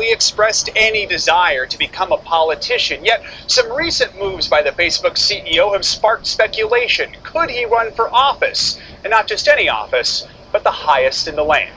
publicly expressed any desire to become a politician. Yet, some recent moves by the Facebook CEO have sparked speculation. Could he run for office? And not just any office, but the highest in the land.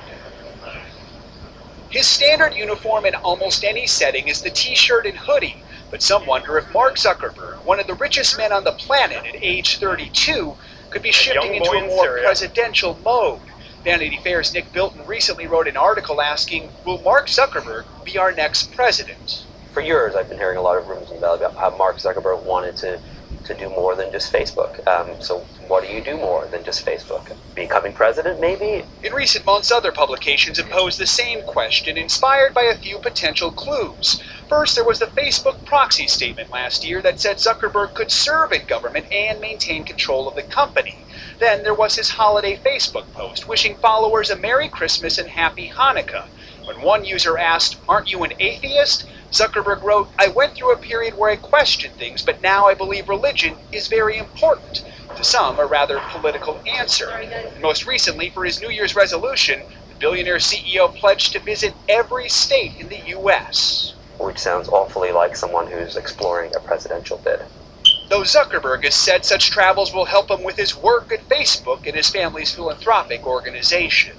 His standard uniform in almost any setting is the t shirt and hoodie, but some wonder if Mark Zuckerberg, one of the richest men on the planet at age 32, could be shifting into a more presidential mode. Vanity Fair's Nick Bilton recently wrote an article asking, Will Mark Zuckerberg be our next president? For years, I've been hearing a lot of rumors about how Mark Zuckerberg wanted to, to do more than just Facebook. Um, so, what do you do more than just Facebook? Becoming president, maybe? In recent months, other publications have posed the same question, inspired by a few potential clues. First, there was the Facebook proxy statement last year that said Zuckerberg could serve in government and maintain control of the company. Then there was his holiday Facebook post wishing followers a Merry Christmas and Happy Hanukkah. When one user asked, Aren't you an atheist? Zuckerberg wrote, I went through a period where I questioned things, but now I believe religion is very important. To some, a rather political answer. And most recently, for his New Year's resolution, the billionaire CEO pledged to visit every state in the U.S. Which sounds awfully like someone who's exploring a presidential bid. Though Zuckerberg has said such travels will help him with his work at Facebook and his family's philanthropic organization.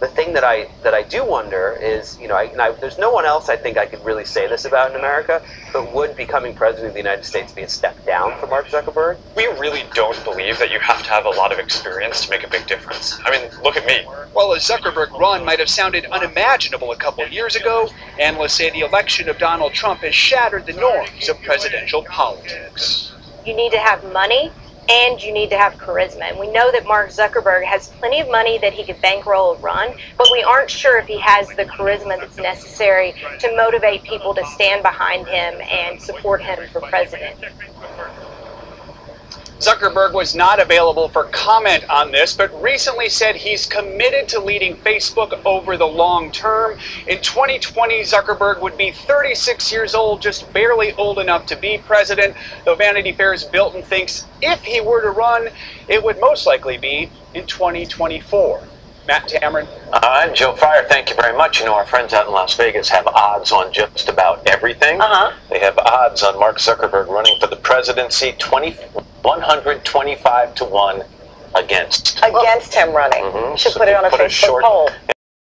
The thing that I that I do wonder is, you know, I, I, there's no one else I think I could really say this about in America, but would becoming president of the United States be a step down for Mark Zuckerberg? We really don't believe that you have to have a lot of experience to make a big difference. I mean, look at me. While a Zuckerberg run might have sounded unimaginable a couple years ago, analysts say the election of Donald Trump has shattered the norms of presidential politics you need to have money and you need to have charisma. And we know that Mark Zuckerberg has plenty of money that he could bankroll a run, but we aren't sure if he has the charisma that's necessary to motivate people to stand behind him and support him for president. Zuckerberg was not available for comment on this, but recently said he's committed to leading Facebook over the long term. In 2020, Zuckerberg would be 36 years old, just barely old enough to be president, though Vanity Fair's Bilton thinks if he were to run, it would most likely be in 2024. Matt Tamron. Uh, Joe Fryer, thank you very much. You know, our friends out in Las Vegas have odds on just about everything. Uh-huh. They have odds on Mark Zuckerberg running for the presidency 20, 125 to 1 against. Against him running. Mhm. Should So put it on a put a Facebook short- poll.